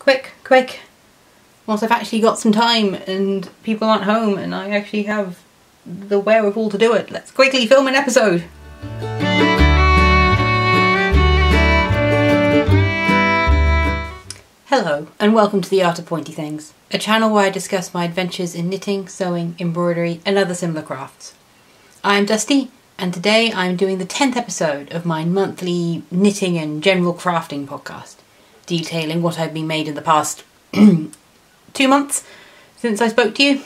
quick, quick. Once I've actually got some time and people aren't home and I actually have the wherewithal to do it, let's quickly film an episode. Hello, and welcome to The Art of Pointy Things, a channel where I discuss my adventures in knitting, sewing, embroidery, and other similar crafts. I'm Dusty, and today I'm doing the 10th episode of my monthly knitting and general crafting podcast, detailing what I've been made in the past two months since I spoke to you.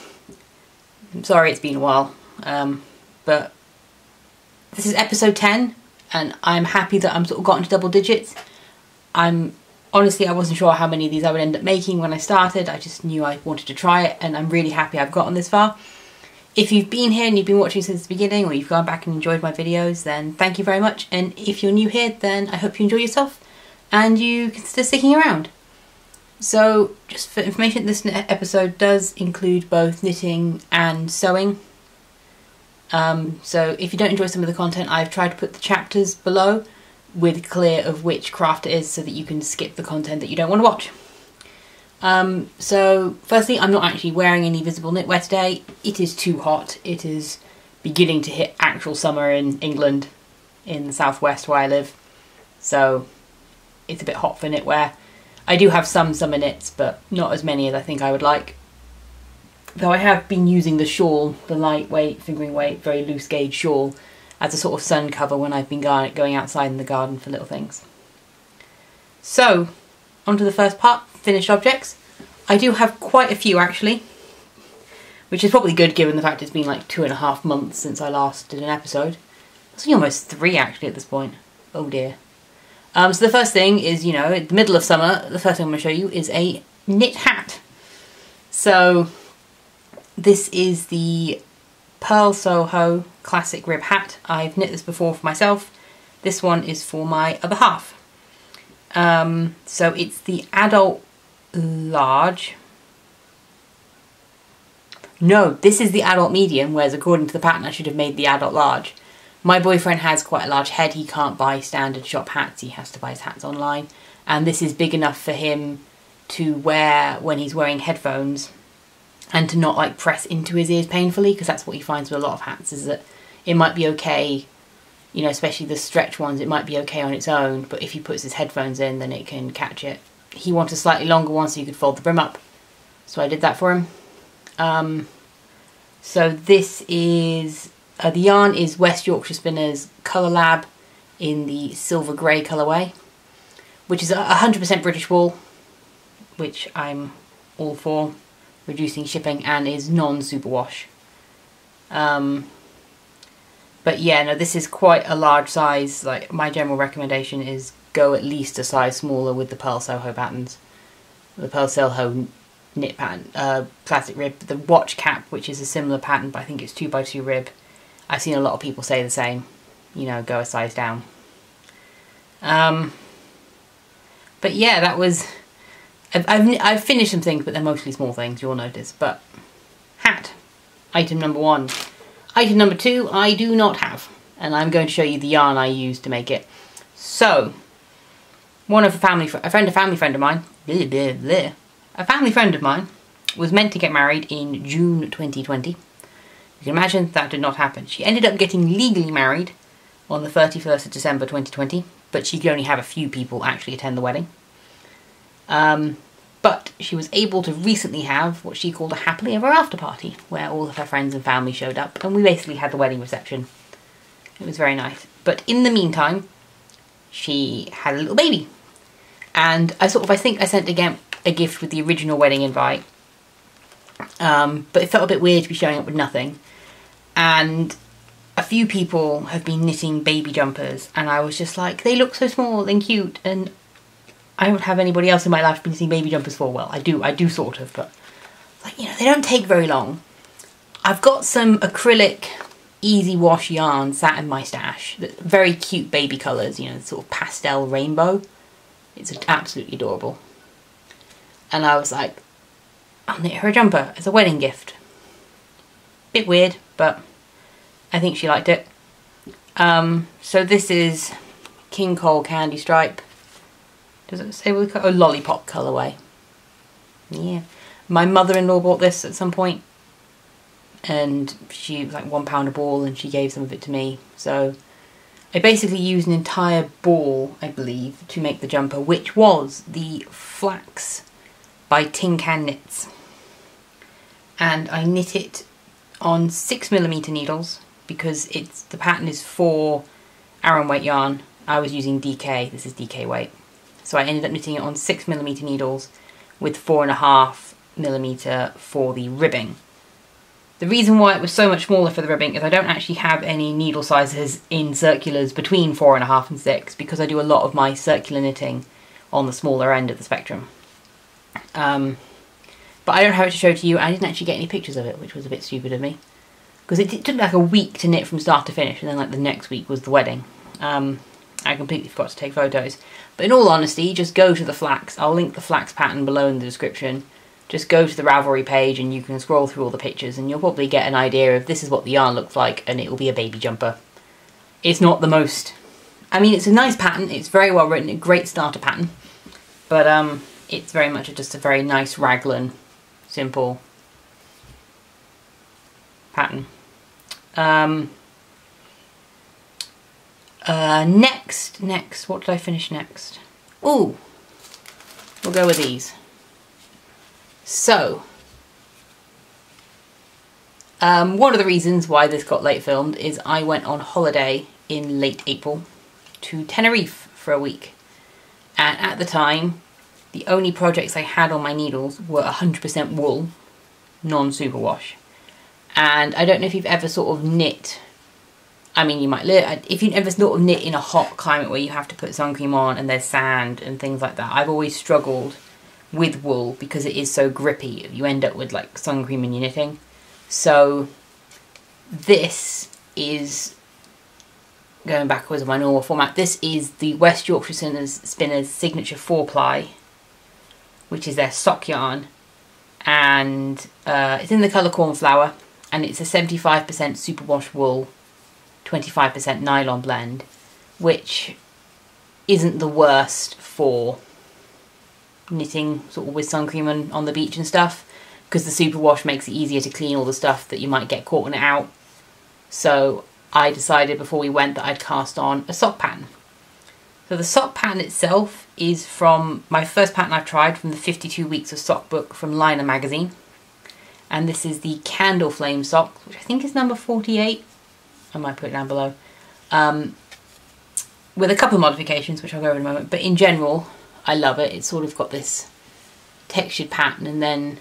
I'm sorry it's been a while, um, but this is episode 10, and I'm happy that I'm sort of gotten to double digits. I'm honestly, I wasn't sure how many of these I would end up making when I started. I just knew I wanted to try it, and I'm really happy I've gotten this far. If you've been here and you've been watching since the beginning, or you've gone back and enjoyed my videos, then thank you very much. And if you're new here, then I hope you enjoy yourself and you consider sticking around. So, just for information, this episode does include both knitting and sewing. Um, so, if you don't enjoy some of the content, I've tried to put the chapters below with clear of which craft it is so that you can skip the content that you don't want to watch. Um, so, firstly, I'm not actually wearing any visible knitwear today. It is too hot. It is beginning to hit actual summer in England, in the southwest where I live. So, it's a bit hot for knitwear. I do have some summer knits, but not as many as I think I would like. Though I have been using the shawl, the lightweight, fingering weight, very loose gauge shawl, as a sort of sun cover when I've been going outside in the garden for little things. So, on to the first part, finished objects. I do have quite a few actually, which is probably good given the fact it's been like two and a half months since I last did an episode. It's almost three actually at this point. Oh dear. Um, so the first thing is, you know, the middle of summer, the first thing I'm going to show you is a knit hat. So this is the Purl Soho classic rib hat. I've knit this before for myself. This one is for my other half. Um, so it's the adult large. No, this is the adult medium, whereas according to the pattern I should have made the adult large. My boyfriend has quite a large head. He can't buy standard shop hats. He has to buy his hats online. And this is big enough for him to wear when he's wearing headphones and to not like press into his ears painfully because that's what he finds with a lot of hats is that it might be okay you know especially the stretch ones it might be okay on its own but if he puts his headphones in then it can catch it he wants a slightly longer one so you could fold the brim up so I did that for him um, so this is uh, the yarn is West Yorkshire Spinners Colour Lab in the silver grey colourway, which is 100% British wool, which I'm all for, reducing shipping and is non-superwash. Um, but yeah, no, this is quite a large size. Like my general recommendation is go at least a size smaller with the Purl Soho patterns. The Purl Soho knit pattern, uh, plastic rib. The watch cap, which is a similar pattern, but I think it's 2 by 2 rib, I've seen a lot of people say the same, you know, go a size down. Um, but yeah, that was, I've, I've, I've finished some things, but they're mostly small things, you'll notice. But hat, item number one. Item number two, I do not have, and I'm going to show you the yarn I used to make it. So, one of a family, a friend, a family friend of mine, bleh, bleh, bleh, a family friend of mine was meant to get married in June 2020 you can imagine that did not happen. She ended up getting legally married on the 31st of December 2020, but she could only have a few people actually attend the wedding. Um, but she was able to recently have what she called a happily ever after party, where all of her friends and family showed up, and we basically had the wedding reception. It was very nice. But in the meantime, she had a little baby. And I sort of, I think I sent again a gift with the original wedding invite. Um, but it felt a bit weird to be showing up with nothing and a few people have been knitting baby jumpers and I was just like, they look so small and cute and I don't have anybody else in my life been knitting baby jumpers for. Well, I do, I do sort of, but like, you know, they don't take very long. I've got some acrylic easy wash yarn sat in my stash. Very cute baby colours, you know, sort of pastel rainbow. It's absolutely adorable. And I was like, I'll knit her a jumper as a wedding gift. Bit weird, but I think she liked it. Um, so this is King Cole Candy Stripe. Does it say what Oh, Lollipop colourway. Yeah. My mother-in-law bought this at some point and she was like one pound a ball and she gave some of it to me. So I basically used an entire ball, I believe, to make the jumper, which was the Flax by Tin Can Knits. And I knit it on six millimeter needles because it's the pattern is for Aran weight yarn. I was using DK, this is DK weight. So I ended up knitting it on six millimeter needles with four and a half millimeter for the ribbing. The reason why it was so much smaller for the ribbing is I don't actually have any needle sizes in circulars between four and a half and six because I do a lot of my circular knitting on the smaller end of the spectrum. Um, but I don't have it to show to you. I didn't actually get any pictures of it, which was a bit stupid of me. Because it, it, took like a week to knit from start to finish, and then like the next week was the wedding. Um, I completely forgot to take photos. But in all honesty, just go to the flax. I'll link the flax pattern below in the description. Just go to the Ravelry page and you can scroll through all the pictures and you'll probably get an idea of this is what the yarn looks like and it will be a baby jumper. It's not the most... I mean, it's a nice pattern. It's very well written. A great starter pattern. But um, it's very much just a very nice raglan, simple pattern. Um, uh, next, next, what did I finish next? Ooh, we'll go with these. So, um, one of the reasons why this got late filmed is I went on holiday in late April to Tenerife for a week. And at the time, the only projects I had on my needles were 100% wool, non-superwash. And I don't know if you've ever sort of knit I mean, you might live, if you've ever sort of knit in a hot climate where you have to put sun cream on and there's sand and things like that, I've always struggled with wool because it is so grippy. You end up with like sun cream in your knitting. So this is going backwards in my normal format. This is the West Yorkshire Spinners, Spinners Signature 4 ply, which is their sock yarn. And uh, it's in the colour cornflower and it's a 75% superwash wool 25% nylon blend, which isn't the worst for knitting sort of with sun cream on, on the beach and stuff because the superwash makes it easier to clean all the stuff that you might get caught in it out. So I decided before we went that I'd cast on a sock pattern. So the sock pattern itself is from my first pattern I've tried from the 52 Weeks of Sock book from Laine magazine. And this is the Candle Flame sock, which I think is number 48. I might put it down below. Um, with a couple of modifications, which I'll go over in a moment. But in general, I love it. It's sort of got this textured pattern and then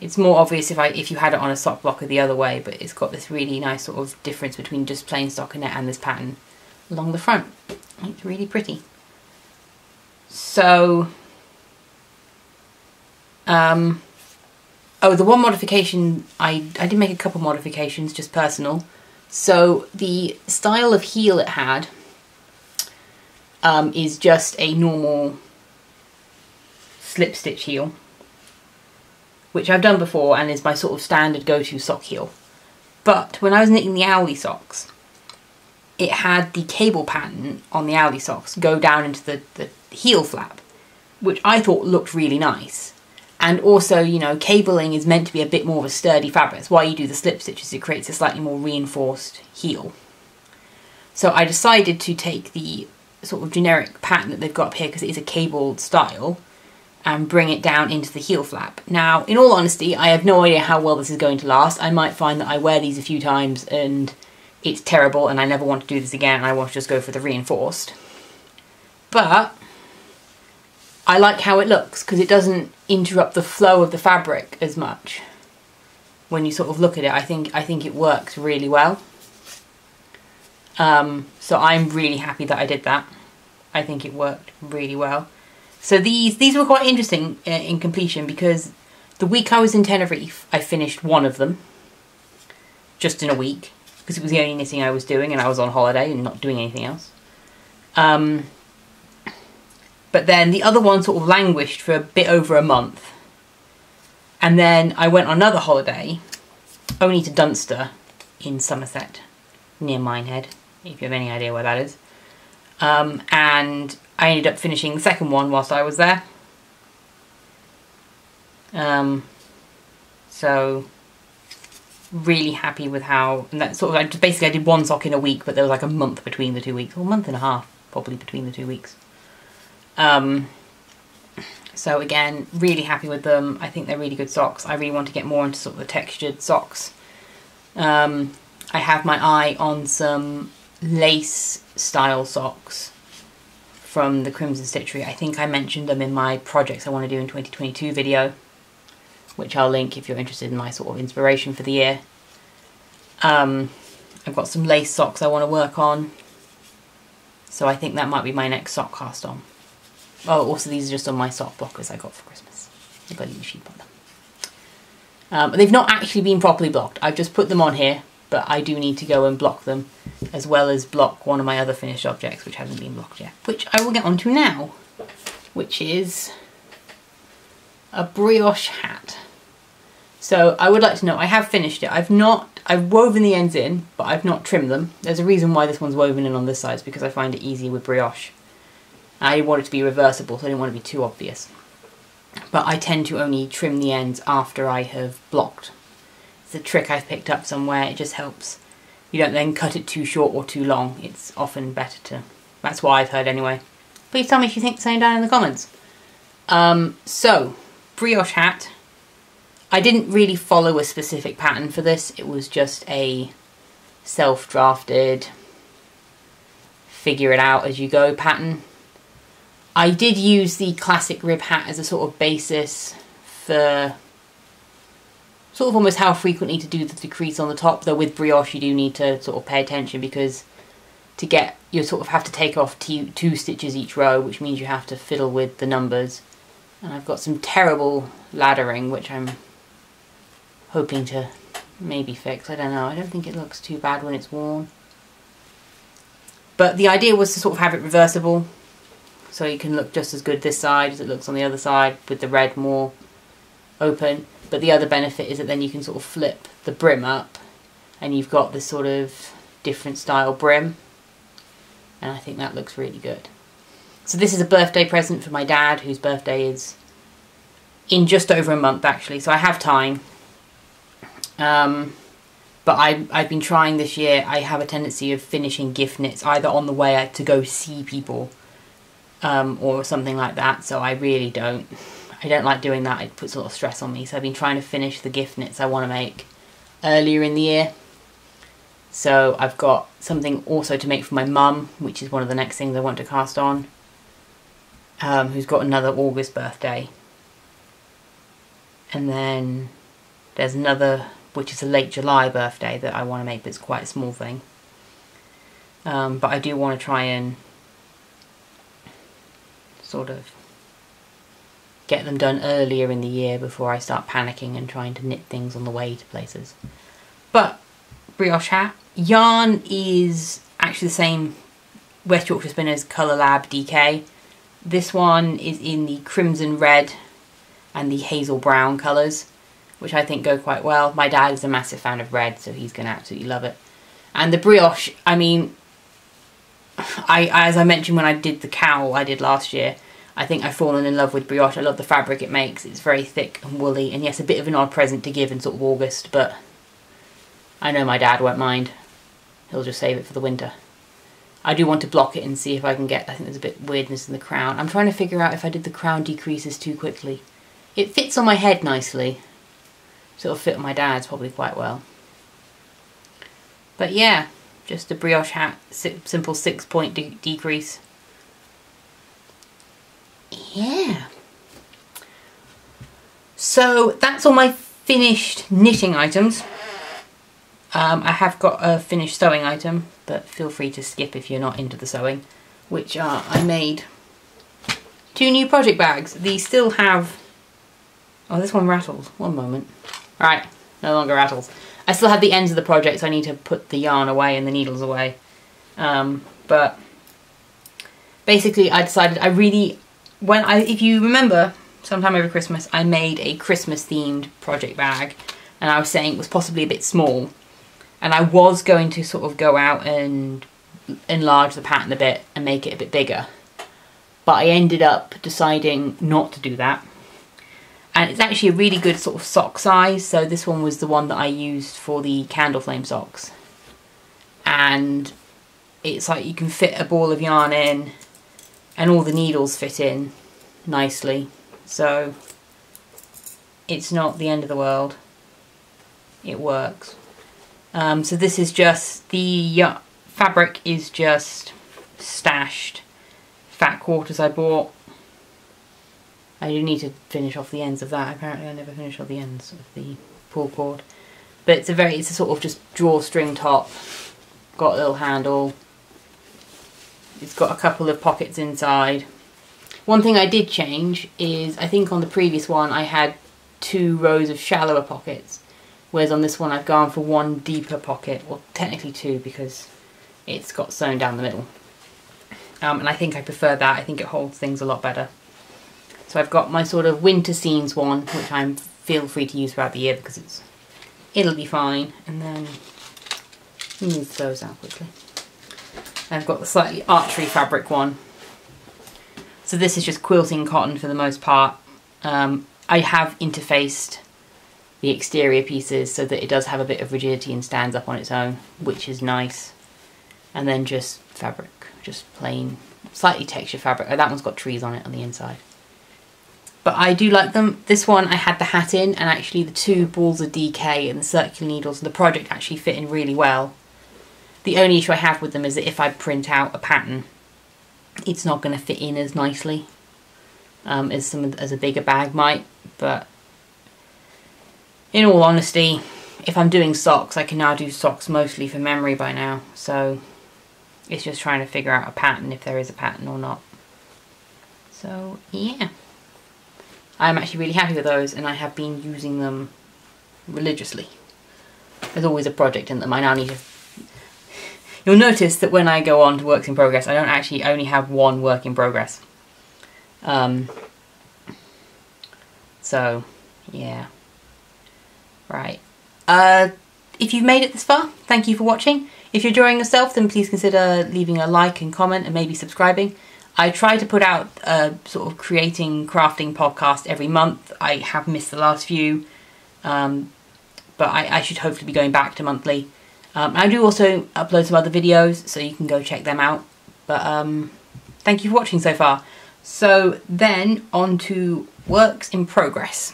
it's more obvious if I if you had it on a sock blocker the other way, but it's got this really nice sort of difference between just plain stockinette and this pattern along the front. It's really pretty. So, um, oh, the one modification, I, I did make a couple modifications, just personal. So the style of heel it had um, is just a normal slip stitch heel, which I've done before and is my sort of standard go-to sock heel. But when I was knitting the owly socks, it had the cable pattern on the owly socks go down into the, the heel flap, which I thought looked really nice. And also, you know, cabling is meant to be a bit more of a sturdy fabric. That's why you do the slip stitches. It creates a slightly more reinforced heel. So I decided to take the sort of generic pattern that they've got up here because it is a cabled style and bring it down into the heel flap. Now, in all honesty, I have no idea how well this is going to last. I might find that I wear these a few times and it's terrible and I never want to do this again I want to just go for the reinforced. But I like how it looks because it doesn't interrupt the flow of the fabric as much. When you sort of look at it, I think I think it works really well. Um, so I'm really happy that I did that. I think it worked really well. So these these were quite interesting uh, in completion because the week I was in Tenerife, I finished one of them just in a week because it was the only knitting I was doing and I was on holiday and not doing anything else. Um, but then the other one sort of languished for a bit over a month. And then I went on another holiday, only to Dunster in Somerset, near Minehead, if you have any idea where that is. Um, and I ended up finishing the second one whilst I was there. Um, so really happy with how and that sort of I just basically I did one sock in a week, but there was like a month between the two weeks, or a month and a half probably between the two weeks. Um, so again, really happy with them. I think they're really good socks. I really want to get more into sort of the textured socks. Um, I have my eye on some lace style socks from the Crimson Stitchery. I think I mentioned them in my projects I want to do in 2022 video, which I'll link if you're interested in my sort of inspiration for the year. Um, I've got some lace socks I want to work on. So I think that might be my next sock cast on. Oh, also these are just on my sock blockers I got for Christmas. I've got a little sheep on them. Um, they've not actually been properly blocked. I've just put them on here, but I do need to go and block them, as well as block one of my other finished objects, which hasn't been blocked yet, which I will get onto now, which is a brioche hat. So I would like to know, I have finished it. I've not, I've woven the ends in, but I've not trimmed them. There's a reason why this one's woven in on this side, it's because I find it easier with brioche. I want it to be reversible, so I didn't want it to be too obvious. But I tend to only trim the ends after I have blocked. It's a trick I've picked up somewhere, it just helps. You don't then cut it too short or too long. It's often better to... That's what I've heard anyway. Please tell me if you think the same down in the comments. Um, so, brioche hat. I didn't really follow a specific pattern for this. It was just a self-drafted figure it out as you go pattern. I did use the classic rib hat as a sort of basis for sort of almost how frequently to do the decrease on the top, though with brioche you do need to sort of pay attention because to get, you sort of have to take off two, two stitches each row, which means you have to fiddle with the numbers. And I've got some terrible laddering, which I'm hoping to maybe fix. I don't know. I don't think it looks too bad when it's worn. But the idea was to sort of have it reversible so you can look just as good this side as it looks on the other side with the red more open. But the other benefit is that then you can sort of flip the brim up and you've got this sort of different style brim. And I think that looks really good. So this is a birthday present for my dad whose birthday is in just over a month actually. So I have time. Um, but I, I've been trying this year. I have a tendency of finishing gift knits either on the way to go see people um, or something like that. So I really don't, I don't like doing that. It puts a lot of stress on me. So I've been trying to finish the gift knits I want to make earlier in the year. So I've got something also to make for my mum, which is one of the next things I want to cast on, um, who's got another August birthday. And then there's another, which is a late July birthday that I want to make, but it's quite a small thing. Um, but I do want to try and sort of get them done earlier in the year before I start panicking and trying to knit things on the way to places. But brioche hat yarn is actually the same West Yorkshire Spinners Colour Lab DK. This one is in the crimson red and the hazel brown colours, which I think go quite well. My dad is a massive fan of red, so he's going to absolutely love it. And the brioche, I mean, I, as I mentioned when I did the cowl I did last year, I think I've fallen in love with brioche. I love the fabric it makes. It's very thick and woolly, and yes, a bit of an odd present to give in sort of August, but I know my dad won't mind. He'll just save it for the winter. I do want to block it and see if I can get, I think there's a bit weirdness in the crown. I'm trying to figure out if I did the crown decreases too quickly. It fits on my head nicely, so it'll fit on my dad's probably quite well. But yeah, just a brioche hat, simple six point de decrease. Yeah. So that's all my finished knitting items. Um, I have got a finished sewing item, but feel free to skip if you're not into the sewing, which are, I made two new project bags. These still have, oh this one rattles, one moment. Right, no longer rattles. I still have the ends of the project, so I need to put the yarn away and the needles away. Um, but basically, I decided I really, when I, if you remember, sometime over Christmas, I made a Christmas themed project bag, and I was saying it was possibly a bit small, and I was going to sort of go out and enlarge the pattern a bit and make it a bit bigger, but I ended up deciding not to do that and it's actually a really good sort of sock size. So this one was the one that I used for the candle flame socks. And it's like you can fit a ball of yarn in and all the needles fit in nicely. So it's not the end of the world. It works. Um, so this is just the fabric is just stashed. Fat quarters I bought I do need to finish off the ends of that. Apparently I never finish off the ends of the pull cord. But it's a very, it's a sort of just drawstring top. Got a little handle. It's got a couple of pockets inside. One thing I did change is, I think on the previous one I had two rows of shallower pockets. Whereas on this one I've gone for one deeper pocket, well technically two because it's got sewn down the middle. Um, and I think I prefer that, I think it holds things a lot better. So I've got my sort of winter scenes one, which I'm feel free to use throughout the year because it's it'll be fine. And then move those out quickly. I've got the slightly archery fabric one. So this is just quilting cotton for the most part. Um, I have interfaced the exterior pieces so that it does have a bit of rigidity and stands up on its own, which is nice. And then just fabric, just plain, slightly textured fabric. Oh, that one's got trees on it on the inside but I do like them. This one I had the hat in and actually the two balls of DK and the circular needles and the project actually fit in really well. The only issue I have with them is that if I print out a pattern, it's not going to fit in as nicely um, as some as a bigger bag might. But in all honesty, if I'm doing socks, I can now do socks mostly for memory by now. So it's just trying to figure out a pattern if there is a pattern or not. So yeah. I'm actually really happy with those and I have been using them religiously. There's always a project in them. I now need to... You'll notice that when I go on to works in progress, I don't actually only have one work in progress. Um, so, yeah. Right. Uh, if you've made it this far, thank you for watching. If you're enjoying yourself, then please consider leaving a like and comment and maybe subscribing. I try to put out a sort of creating crafting podcast every month. I have missed the last few, um, but I, I, should hopefully be going back to monthly. Um, I do also upload some other videos, so you can go check them out. But um, thank you for watching so far. So then on to works in progress.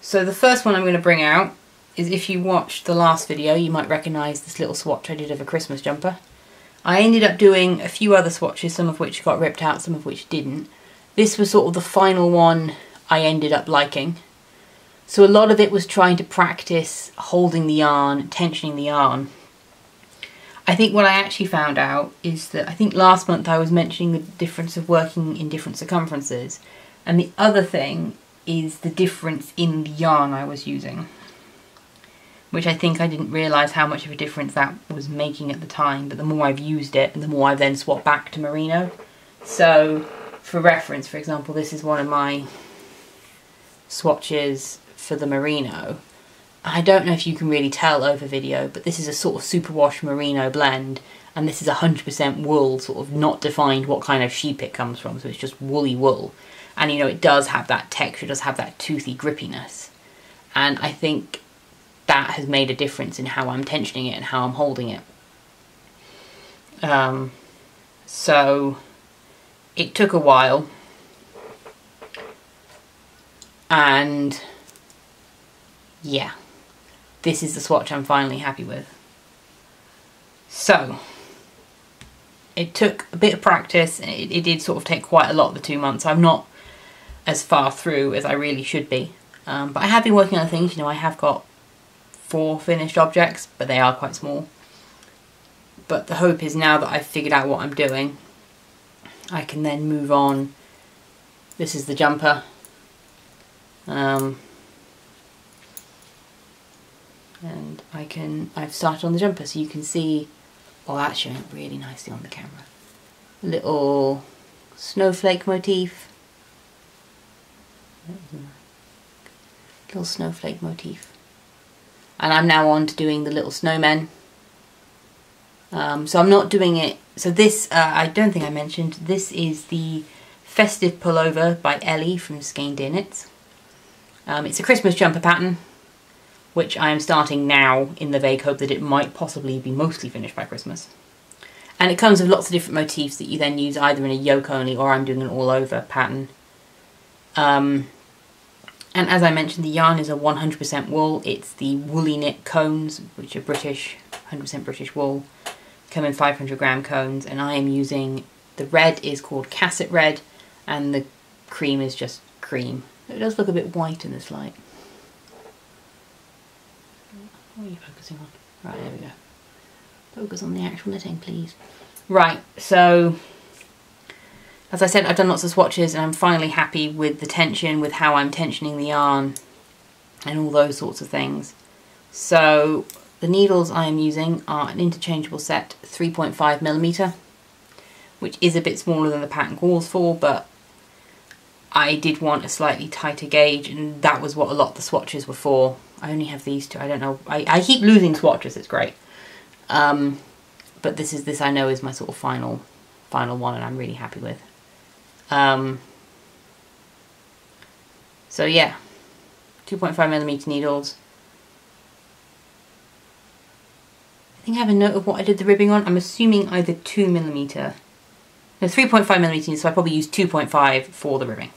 So the first one I'm going to bring out is if you watched the last video, you might recognise this little swatch I did of a Christmas jumper. I ended up doing a few other swatches, some of which got ripped out, some of which didn't. This was sort of the final one I ended up liking. So a lot of it was trying to practice holding the yarn, tensioning the yarn. I think what I actually found out is that I think last month I was mentioning the difference of working in different circumferences. And the other thing is the difference in the yarn I was using which I think I didn't realise how much of a difference that was making at the time, but the more I've used it, the more I've then swapped back to merino. So, for reference, for example, this is one of my swatches for the merino. I don't know if you can really tell over video, but this is a sort of superwash merino blend, and this is 100% wool, sort of not defined what kind of sheep it comes from, so it's just woolly wool. And you know, it does have that texture, it does have that toothy grippiness. And I think that has made a difference in how I'm tensioning it and how I'm holding it. Um, so it took a while and yeah, this is the swatch I'm finally happy with. So, it took a bit of practice. It, it, did sort of take quite a lot of the two months. I'm not as far through as I really should be. Um, but I have been working on things. You know, I have got four finished objects, but they are quite small. But the hope is now that I've figured out what I'm doing, I can then move on. This is the jumper. Um, and I can, I've started on the jumper so you can see, oh that's showing up really nicely on the camera. Little snowflake motif. Little snowflake motif and I'm now on to doing the little snowmen. Um, so I'm not doing it, so this, uh, I don't think I mentioned, this is the Festive Pullover by Ellie from Skeindeer Knits. Um, it's a Christmas jumper pattern, which I am starting now in the vague hope that it might possibly be mostly finished by Christmas. And it comes with lots of different motifs that you then use either in a yoke only or I'm doing an all over pattern. Um, and as I mentioned, the yarn is a 100% wool. It's the Woolly Knit cones, which are British, 100% British wool. Come in 500 gram cones, and I am using the red is called Casset Red, and the cream is just cream. It does look a bit white in this light. What are you focusing on? Right, there we go. Focus on the actual knitting, please. Right, so as I said, I've done lots of swatches and I'm finally happy with the tension, with how I'm tensioning the yarn and all those sorts of things. So the needles I am using are an interchangeable set 3.5 millimeter, which is a bit smaller than the pattern calls for, but I did want a slightly tighter gauge and that was what a lot of the swatches were for. I only have these two, I don't know, I, I keep losing swatches, it's great. Um, but this is this I know is my sort of final final one and I'm really happy with. Um, so yeah, 2.5 millimeter needles. I think I have a note of what I did the ribbing on. I'm assuming either 2 millimeter. No, 3.5 millimeter, so I probably used 2.5 for the ribbing.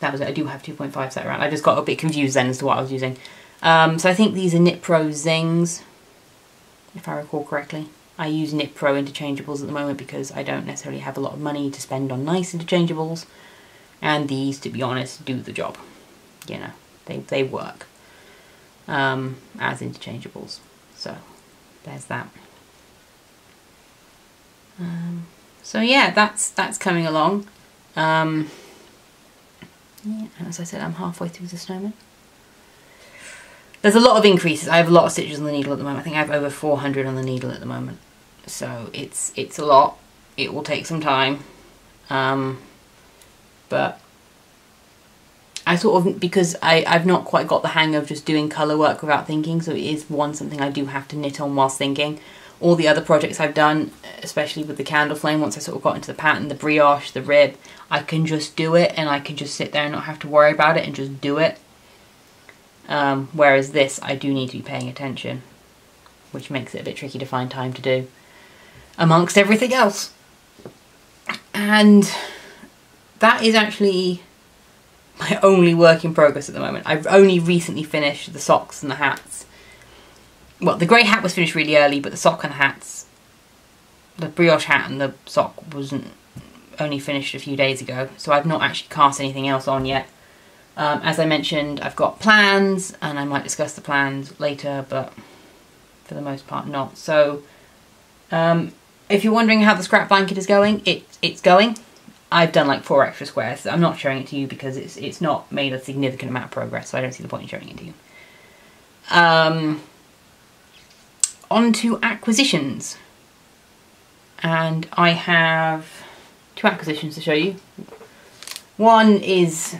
That was it. I do have 2.5 set around. I just got a bit confused then as to what I was using. Um, so I think these are Knit Pro Zings, if I recall correctly. I use Knit Pro interchangeables at the moment because I don't necessarily have a lot of money to spend on nice interchangeables. And these, to be honest, do the job. You know, they, they work um, as interchangeables. So, there's that. Um, so yeah, that's that's coming along. Um, yeah, as I said, I'm halfway through the snowman. There's a lot of increases. I have a lot of stitches on the needle at the moment. I think I have over 400 on the needle at the moment. So it's it's a lot. It will take some time. Um, but I sort of, because I, I've not quite got the hang of just doing colour work without thinking, so it is one something I do have to knit on whilst thinking. All the other projects I've done, especially with the candle flame, once I sort of got into the pattern, the brioche, the rib, I can just do it and I can just sit there and not have to worry about it and just do it. Um, whereas this, I do need to be paying attention, which makes it a bit tricky to find time to do, amongst everything else. And that is actually my only work in progress at the moment. I've only recently finished the socks and the hats. Well, the grey hat was finished really early, but the sock and the hats, the brioche hat and the sock wasn't only finished a few days ago, so I've not actually cast anything else on yet. Um, as I mentioned, I've got plans, and I might discuss the plans later, but for the most part not. So, um, if you're wondering how the scrap blanket is going, it, it's going. I've done like four extra squares. I'm not showing it to you because it's it's not made a significant amount of progress, so I don't see the point in showing it to you. Um, on to acquisitions. And I have two acquisitions to show you. One is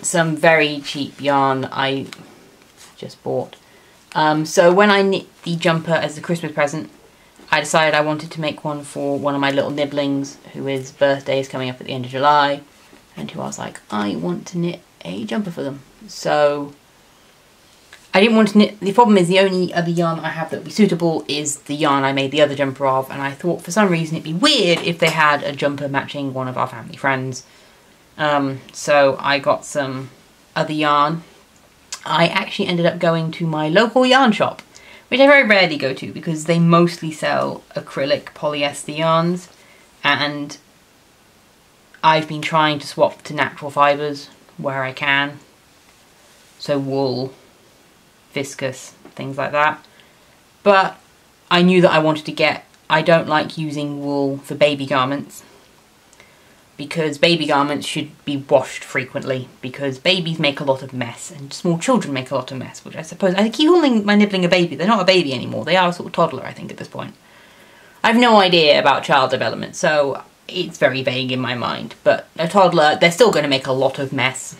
some very cheap yarn I just bought. Um, so when I knit the jumper as a Christmas present, I decided I wanted to make one for one of my little nibblings, who his birthday is coming up at the end of July, and who I was like, I want to knit a jumper for them. So I didn't want to knit, the problem is the only other yarn I have that would be suitable is the yarn I made the other jumper of, and I thought for some reason it'd be weird if they had a jumper matching one of our family friends. Um, so I got some other yarn. I actually ended up going to my local yarn shop, which I very rarely go to because they mostly sell acrylic polyester yarns and I've been trying to swap to natural fibres where I can. So wool, viscose, things like that. But I knew that I wanted to get, I don't like using wool for baby garments because baby garments should be washed frequently because babies make a lot of mess and small children make a lot of mess, which I suppose, I keep calling my nibbling a baby. They're not a baby anymore. They are a sort of toddler, I think, at this point. I have no idea about child development, so it's very vague in my mind. But a toddler, they're still going to make a lot of mess.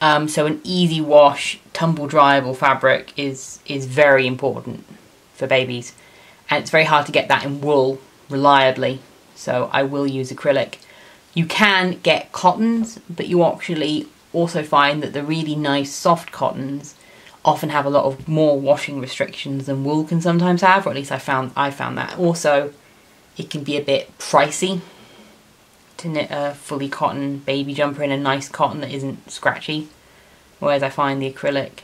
Um, so an easy wash, tumble dryable fabric is, is very important for babies. And it's very hard to get that in wool reliably so I will use acrylic. You can get cottons, but you actually also find that the really nice soft cottons often have a lot of more washing restrictions than wool can sometimes have, or at least I found I found that. Also, it can be a bit pricey to knit a fully cotton baby jumper in a nice cotton that isn't scratchy, whereas I find the acrylic.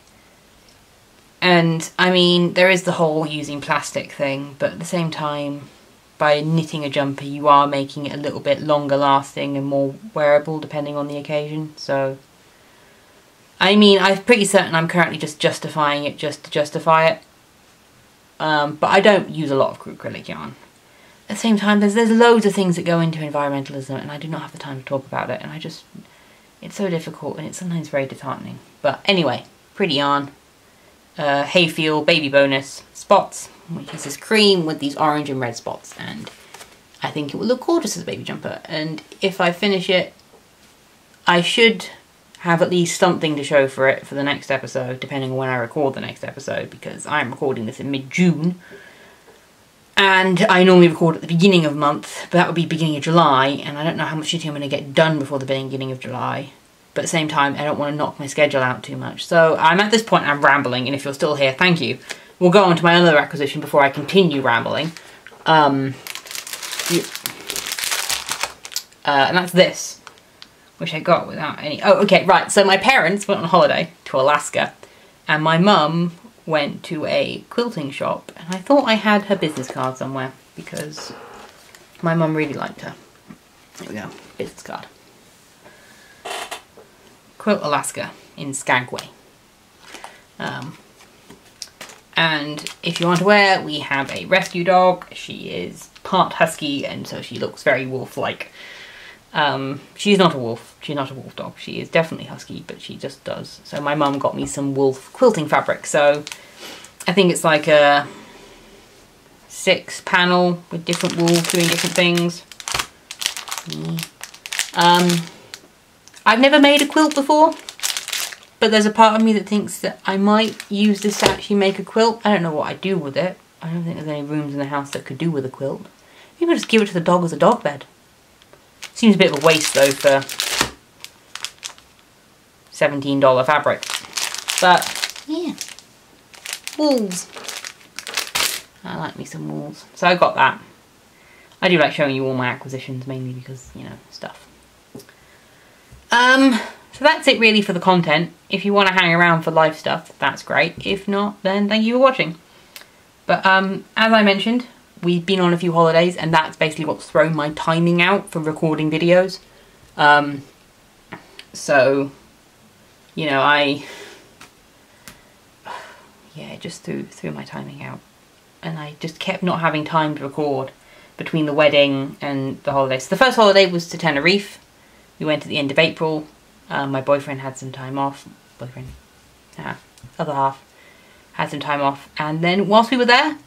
And I mean, there is the whole using plastic thing, but at the same time, by knitting a jumper, you are making it a little bit longer lasting and more wearable depending on the occasion. So I mean, I'm pretty certain I'm currently just justifying it just to justify it. Um, but I don't use a lot of acrylic yarn. At the same time, there's there's loads of things that go into environmentalism, and I do not have the time to talk about it. And I just, it's so difficult, and it's sometimes very disheartening. But anyway, pretty yarn. Uh, Hayfield baby bonus spots, which is this cream with these orange and red spots, and I think it will look gorgeous as a baby jumper. And if I finish it, I should have at least something to show for it for the next episode, depending on when I record the next episode, because I'm recording this in mid-June. And I normally record at the beginning of month, but that would be beginning of July, and I don't know how much shooting I'm going to get done before the beginning of July. But at the same time, I don't want to knock my schedule out too much. So I'm at this point, I'm rambling, and if you're still here, thank you. We'll go on to my other acquisition before I continue rambling. Um, uh, and that's this which I got without any... Oh, okay, right. So my parents went on holiday to Alaska and my mum went to a quilting shop and I thought I had her business card somewhere because my mum really liked her. There we go, business card. Quilt Alaska in Skagway. Um, and if you aren't aware, we have a rescue dog. She is part husky and so she looks very wolf-like. Um, she's not a wolf. She's not a wolf dog. She is definitely husky, but she just does. So my mum got me some wolf quilting fabric. So I think it's like a six panel with different wolves doing different things. Um, I've never made a quilt before, but there's a part of me that thinks that I might use this to actually make a quilt. I don't know what I'd do with it. I don't think there's any rooms in the house that could do with a quilt. Maybe I'll just give it to the dog as a dog bed. Seems a bit of a waste though for $17 fabric. But yeah, wools. I like me some wools. So I got that. I do like showing you all my acquisitions mainly because, you know, stuff. Um, so that's it really for the content. If you want to hang around for live stuff, that's great. If not, then thank you for watching. But um, as I mentioned, we've been on a few holidays and that's basically what's thrown my timing out for recording videos. Um, so, you know, I, yeah, just threw, threw my timing out. And I just kept not having time to record between the wedding and the holidays. So the first holiday was to Tenerife. We went at the end of April. Um, my boyfriend had some time off. Boyfriend, yeah, other half, had some time off. And then whilst we were there,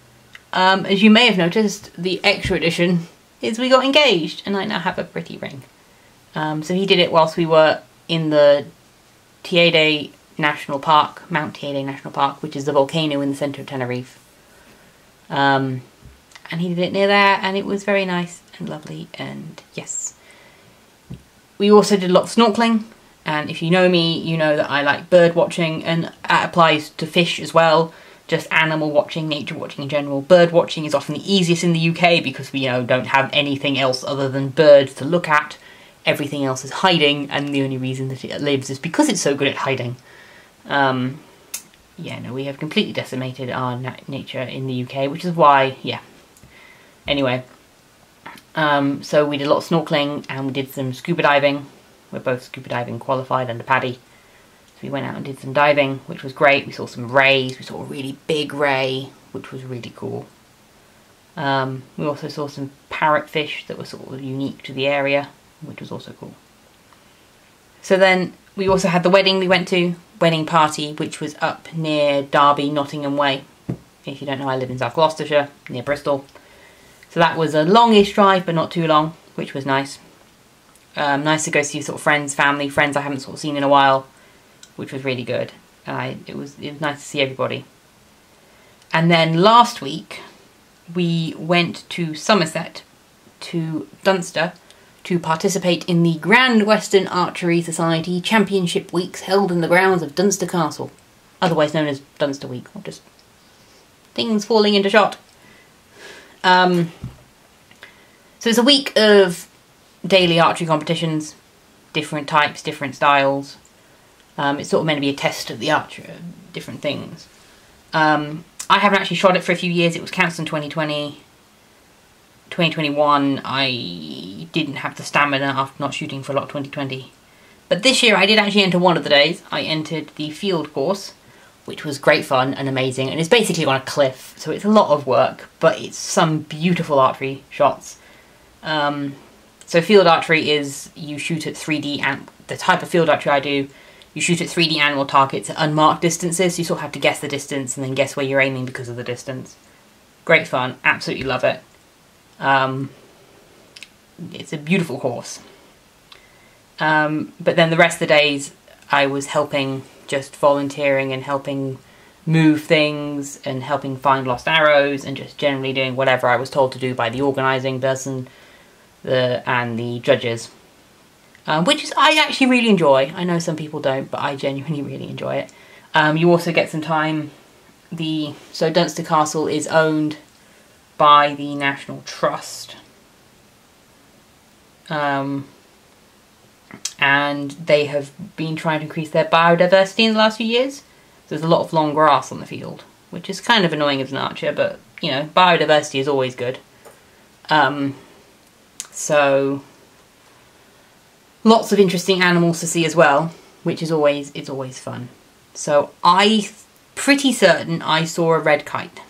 um, as you may have noticed, the extra addition is we got engaged and I now have a pretty ring. Um, so he did it whilst we were in the Teide National Park, Mount Teide National Park, which is the volcano in the centre of Tenerife. Um, and he did it near there and it was very nice and lovely and yes. We also did a lot of snorkeling and if you know me, you know that I like bird watching and that applies to fish as well just animal watching, nature watching in general. Bird watching is often the easiest in the UK because we you know don't have anything else other than birds to look at. Everything else is hiding, and the only reason that it lives is because it's so good at hiding. Um, yeah, no, we have completely decimated our na nature in the UK, which is why, yeah. Anyway, um, so we did a lot of snorkeling and we did some scuba diving. We're both scuba diving qualified under So we went out and did some diving, which was great. We saw some rays. We saw a really big ray, which was really cool. Um, we also saw some parrotfish that were sort of unique to the area, which was also cool. So then we also had the wedding we went to, wedding party, which was up near Derby, Nottingham Way. If you don't know, I live in South Gloucestershire, near Bristol. So that was a longish drive, but not too long, which was nice. Um, nice to go see sort of friends, family, friends I haven't sort of seen in a while which was really good. It was it was nice to see everybody. And then last week we went to Somerset to Dunster to participate in the Grand Western Archery Society Championship Weeks held in the grounds of Dunster Castle, otherwise known as Dunster Week, or just things falling into shot. Um, so it's a week of daily archery competitions, different types, different styles. Um, it's sort of meant to be a test of the archer, different things. Um, I haven't actually shot it for a few years. It was cancelled in 2020. 2021, I didn't have the stamina after not shooting for a lot 2020. But this year I did actually enter one of the days. I entered the field course, which was great fun and amazing. And it's basically on a cliff, so it's a lot of work, but it's some beautiful archery shots. Um, so field archery is you shoot at 3D, and the type of field archery I do, you shoot at 3D animal targets at unmarked distances. So you sort of have to guess the distance and then guess where you're aiming because of the distance. Great fun, absolutely love it. Um, it's a beautiful course. Um, but then the rest of the days, I was helping, just volunteering and helping move things and helping find lost arrows and just generally doing whatever I was told to do by the organising person the and the judges. Um, which is I actually really enjoy. I know some people don't, but I genuinely really enjoy it. Um, you also get some time. The so Dunster Castle is owned by the National Trust. Um, and they have been trying to increase their biodiversity in the last few years. So there's a lot of long grass on the field, which is kind of annoying as an archer, but you know, biodiversity is always good. Um, so lots of interesting animals to see as well, which is always it's always fun. So I pretty certain I saw a red kite.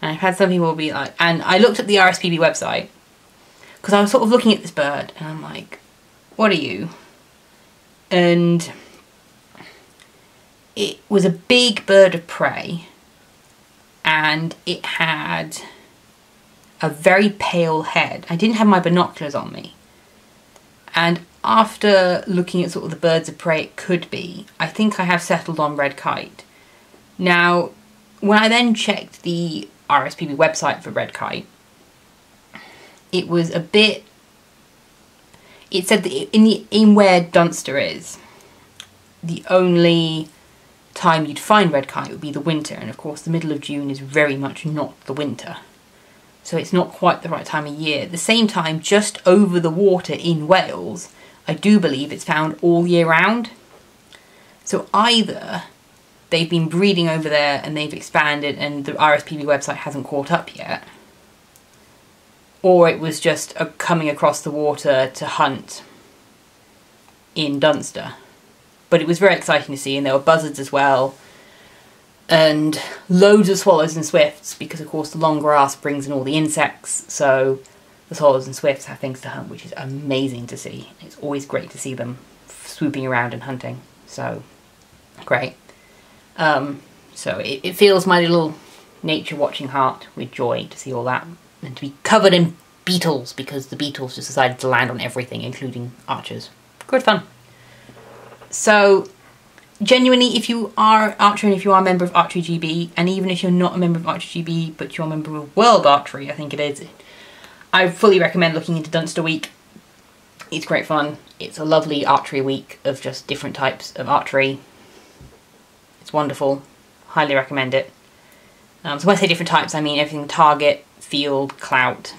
And I've had some people be like, and I looked at the RSPB website because I was sort of looking at this bird and I'm like, what are you? And it was a big bird of prey and it had a very pale head. I didn't have my binoculars on me. And after looking at sort of the birds of prey it could be, I think I have settled on red kite. Now, when I then checked the RSPB website for Red Kite, it was a bit. It said that in the in where Dunster is, the only time you'd find red kite would be the winter, and of course the middle of June is very much not the winter. So it's not quite the right time of year. At the same time, just over the water in Wales, I do believe it's found all year round. So either they've been breeding over there and they've expanded and the RSPB website hasn't caught up yet. Or it was just coming across the water to hunt in Dunster. But it was very exciting to see, and there were buzzards as well, and loads of swallows and swifts because, of course, the long grass brings in all the insects. So the swallows and swifts have things to hunt, which is amazing to see. It's always great to see them swooping around and hunting. So great. Um, so it, it fills my little nature watching heart with joy to see all that and to be covered in beetles because the beetles just decided to land on everything, including archers. Good fun. So, genuinely, if you are archer and if you are a member of Archery GB, and even if you're not a member of Archery GB but you're a member of World Archery, I think it is, I fully recommend looking into Dunster Week. It's great fun. It's a lovely archery week of just different types of archery it's wonderful. Highly recommend it. Um, so when I say different types, I mean everything target, field, clout.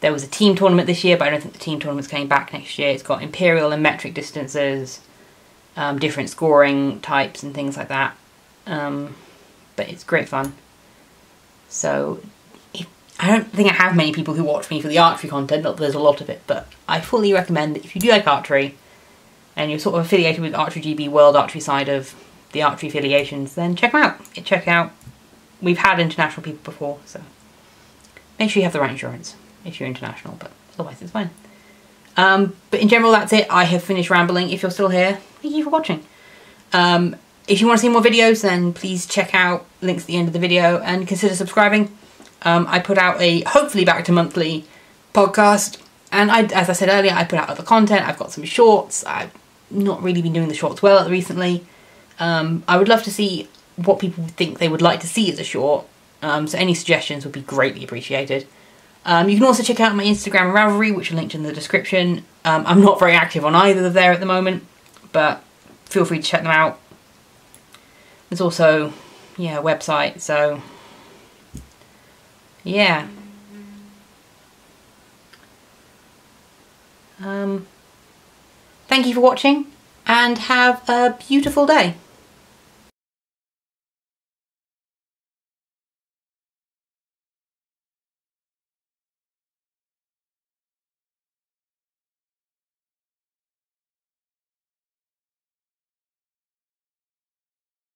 There was a team tournament this year, but I don't think the team tournament's coming back next year. It's got imperial and metric distances, um, different scoring types and things like that. Um, but it's great fun. So if, I don't think I have many people who watch me for the archery content, not that there's a lot of it, but I fully recommend that if you do like archery and you're sort of affiliated with Archery GB World Archery side of the archery affiliations, then check them out. Check out. We've had international people before, so make sure you have the right insurance if you're international, but otherwise it's fine. Um, but in general, that's it. I have finished rambling. If you're still here, thank you for watching. Um, if you want to see more videos, then please check out links at the end of the video and consider subscribing. Um, I put out a hopefully back to monthly podcast, and I, as I said earlier, I put out other content. I've got some shorts. I've not really been doing the shorts well recently. Um, I would love to see what people think they would like to see as a short. Um, so any suggestions would be greatly appreciated. Um, you can also check out my Instagram and Ravelry, which are linked in the description. Um, I'm not very active on either of there at the moment, but feel free to check them out. There's also, yeah, a website, so yeah. Um, thank you for watching and have a beautiful day.